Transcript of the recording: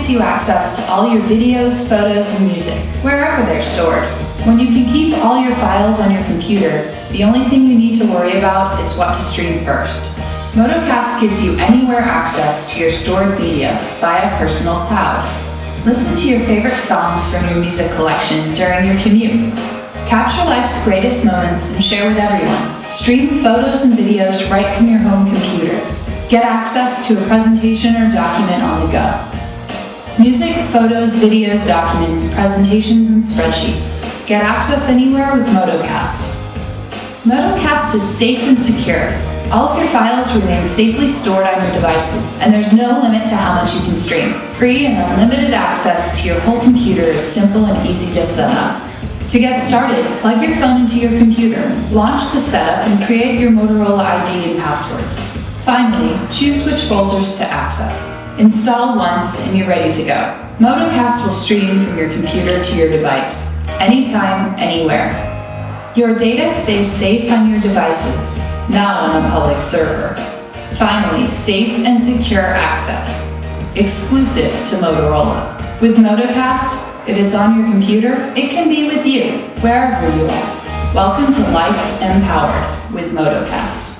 gives you access to all your videos, photos, and music, wherever they're stored. When you can keep all your files on your computer, the only thing you need to worry about is what to stream first. MotoCast gives you anywhere access to your stored media via personal cloud. Listen to your favorite songs from your music collection during your commute. Capture life's greatest moments and share with everyone. Stream photos and videos right from your home computer. Get access to a presentation or document on the go. Music, photos, videos, documents, presentations, and spreadsheets. Get access anywhere with MotoCast. MotoCast is safe and secure. All of your files remain safely stored on your devices, and there's no limit to how much you can stream. Free and unlimited access to your whole computer is simple and easy to set up. To get started, plug your phone into your computer, launch the setup, and create your Motorola ID and password. Finally, choose which folders to access. Install once and you're ready to go. MotoCast will stream from your computer to your device, anytime, anywhere. Your data stays safe on your devices, not on a public server. Finally, safe and secure access, exclusive to Motorola. With MotoCast, if it's on your computer, it can be with you, wherever you are. Welcome to Life Empowered with MotoCast.